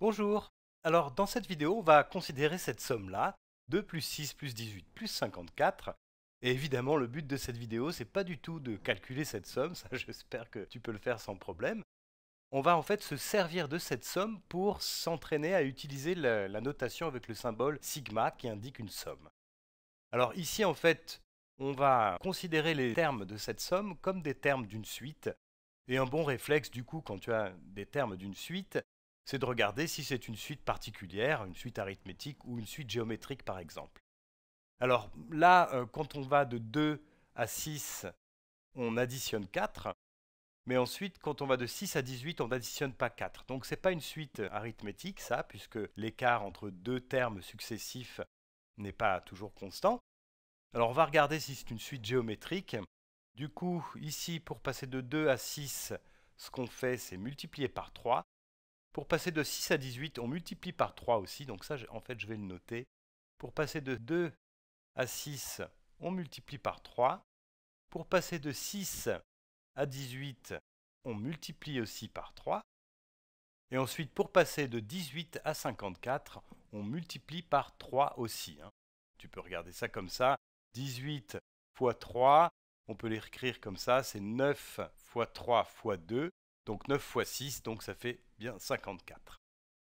Bonjour Alors dans cette vidéo, on va considérer cette somme-là, 2 plus 6 plus 18 plus 54. Et évidemment, le but de cette vidéo, c'est pas du tout de calculer cette somme, ça j'espère que tu peux le faire sans problème. On va en fait se servir de cette somme pour s'entraîner à utiliser la, la notation avec le symbole sigma qui indique une somme. Alors ici, en fait, on va considérer les termes de cette somme comme des termes d'une suite. Et un bon réflexe, du coup, quand tu as des termes d'une suite, c'est de regarder si c'est une suite particulière, une suite arithmétique ou une suite géométrique par exemple. Alors là, euh, quand on va de 2 à 6, on additionne 4, mais ensuite quand on va de 6 à 18, on n'additionne pas 4. Donc ce n'est pas une suite arithmétique ça, puisque l'écart entre deux termes successifs n'est pas toujours constant. Alors on va regarder si c'est une suite géométrique. Du coup, ici, pour passer de 2 à 6, ce qu'on fait, c'est multiplier par 3. Pour passer de 6 à 18, on multiplie par 3 aussi, donc ça, en fait, je vais le noter. Pour passer de 2 à 6, on multiplie par 3. Pour passer de 6 à 18, on multiplie aussi par 3. Et ensuite, pour passer de 18 à 54, on multiplie par 3 aussi. Hein. Tu peux regarder ça comme ça. 18 fois 3, on peut l'écrire comme ça, c'est 9 fois 3 fois 2. Donc 9 fois 6, donc ça fait bien 54.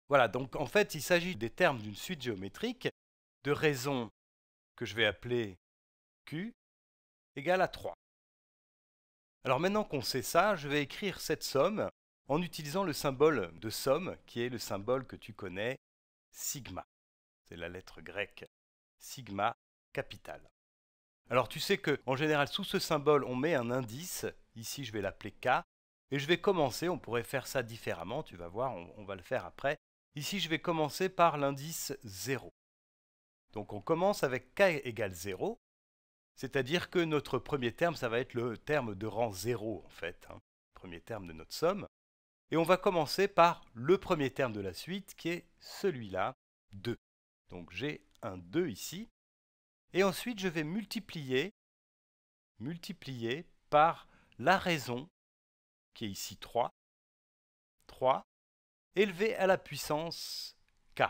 Voilà, donc en fait, il s'agit des termes d'une suite géométrique de raisons que je vais appeler Q égale à 3. Alors maintenant qu'on sait ça, je vais écrire cette somme en utilisant le symbole de somme qui est le symbole que tu connais, sigma. C'est la lettre grecque sigma capitale. Alors tu sais que en général sous ce symbole on met un indice, ici je vais l'appeler K, et je vais commencer, on pourrait faire ça différemment, tu vas voir, on, va le faire après. Ici, je vais commencer par l'indice 0. Donc on commence avec k égale 0, c'est-à-dire que notre premier terme, ça va être le terme de rang 0 en fait, hein, premier terme de notre somme. Et on va commencer par le premier terme de la suite qui est celui-là, 2. Donc j'ai un 2 ici. Et ensuite, je vais multiplier, multiplier par la raison qui est ici 3. 3 élevé à la puissance k.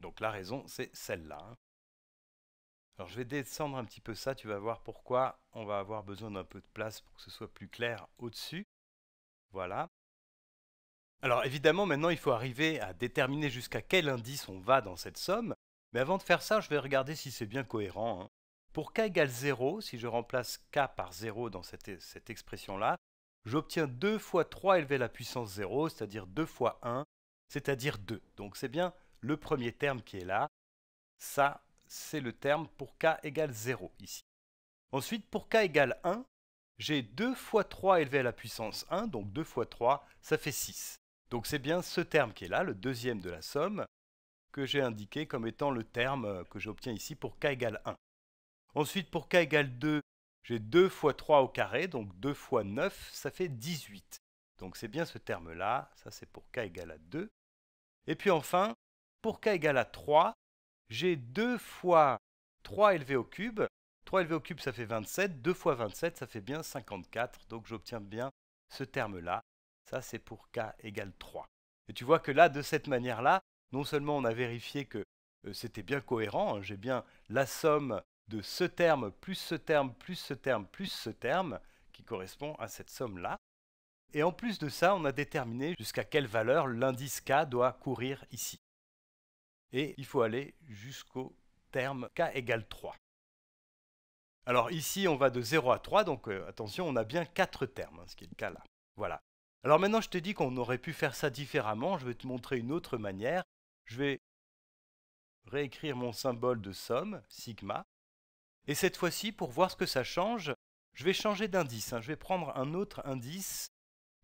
Donc la raison, c'est celle-là. Hein. Alors je vais descendre un petit peu ça, tu vas voir pourquoi on va avoir besoin d'un peu de place pour que ce soit plus clair au-dessus. Voilà. Alors évidemment, maintenant, il faut arriver à déterminer jusqu'à quel indice on va dans cette somme. Mais avant de faire ça, je vais regarder si c'est bien cohérent. Hein. Pour k égale 0, si je remplace k par 0 dans cette, expression-là, j'obtiens 2 fois 3 élevé à la puissance 0, c'est-à-dire 2 fois 1, c'est-à-dire 2. Donc c'est bien le premier terme qui est là. Ça, c'est le terme pour k égale 0 ici. Ensuite, pour k égale 1, j'ai 2 fois 3 élevé à la puissance 1, donc 2 fois 3, ça fait 6. Donc c'est bien ce terme qui est là, le deuxième de la somme, que j'ai indiqué comme étant le terme que j'obtiens ici pour k égale 1. Ensuite, pour k égale 2, j'ai 2 fois 3 au carré, donc 2 fois 9, ça fait 18. Donc c'est bien ce terme-là, ça c'est pour k égale à 2. Et puis enfin, pour k égale à 3, j'ai 2 fois 3 élevé au cube. 3 élevé au cube, ça fait 27. 2 fois 27, ça fait bien 54. Donc j'obtiens bien ce terme-là. Ça, c'est pour k égale 3. Et tu vois que là, de cette manière-là, non seulement on a vérifié que euh, c'était bien cohérent, hein, j'ai bien la somme de ce terme plus ce terme plus ce terme plus ce terme qui correspond à cette somme-là. Et en plus de ça, on a déterminé jusqu'à quelle valeur l'indice k doit courir ici. Et il faut aller jusqu'au terme k égale 3. Alors ici, on va de 0 à 3, donc euh, attention, on a bien 4 termes, hein, ce qui est le cas là. Voilà. Alors maintenant, je t'ai dit qu'on aurait pu faire ça différemment. Je vais te montrer une autre manière. Je vais réécrire mon symbole de somme, sigma, et cette fois-ci, pour voir ce que ça change, je vais changer d'indice. Hein. Je vais prendre un autre indice,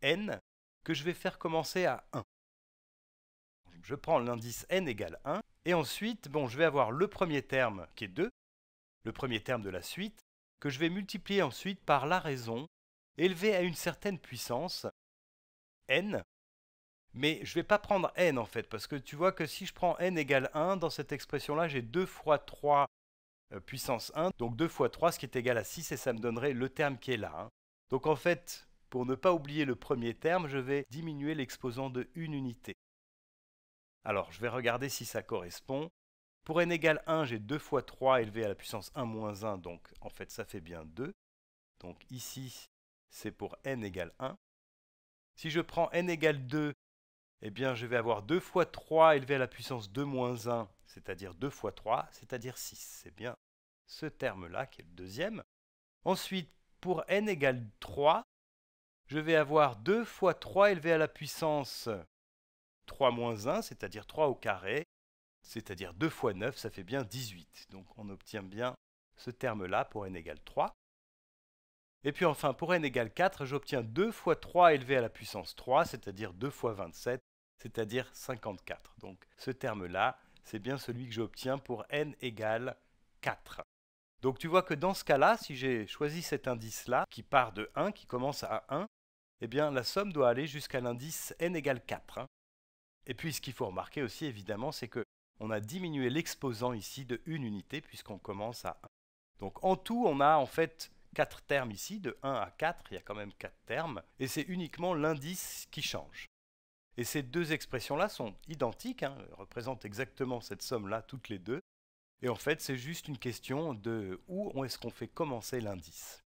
n, que je vais faire commencer à 1. Je prends l'indice n égale 1, et ensuite, bon, je vais avoir le premier terme qui est 2, le premier terme de la suite, que je vais multiplier ensuite par la raison, élevée à une certaine puissance, n, mais je ne vais pas prendre n en fait, parce que tu vois que si je prends n égale 1, dans cette expression-là, j'ai 2 fois 3 euh, puissance 1, donc 2 fois 3, ce qui est égal à 6, et ça me donnerait le terme qui est là. Hein. Donc en fait, Pour ne pas oublier le premier terme, je vais diminuer l'exposant de une unité. Alors, je vais regarder si ça correspond. Pour n égale 1, j'ai 2 fois 3 élevé à la puissance 1 moins 1, donc en fait ça fait bien 2. Donc ici, c'est pour n égale 1. Si je prends n égale 2, eh je vais avoir 2 fois 3 élevé à la puissance 2 moins 1, c'est-à-dire 2 fois 3, c'est-à-dire 6. C'est bien ce terme-là qui est le deuxième. Ensuite, pour n égale 3, je vais avoir 2 fois 3 élevé à la puissance 3 moins 1, c'est-à-dire 3 au carré, c'est-à-dire 2 fois 9, ça fait bien 18. Donc on obtient bien ce terme-là pour n égale 3. Et puis enfin, pour n égale 4, j'obtiens 2 fois 3 élevé à la puissance 3, c'est-à-dire 2 fois 27, c'est-à-dire 54. Donc ce terme-là, c'est bien celui que j'obtiens pour n égale 4. Donc tu vois que dans ce cas-là, si j'ai choisi cet indice-là, qui part de 1, qui commence à 1, eh bien la somme doit aller jusqu'à l'indice n égale 4. Hein. Et puis ce qu'il faut remarquer aussi évidemment, c'est que on a diminué l'exposant ici de une unité puisqu'on commence à 1. Donc en tout, on a en fait 4 termes ici, de 1 à 4, il y a quand même 4 termes, et c'est uniquement l'indice qui change. Et ces deux expressions-là sont identiques, hein, représentent exactement cette somme-là toutes les deux, et en fait, c'est juste une question de où est-ce qu'on fait commencer l'indice.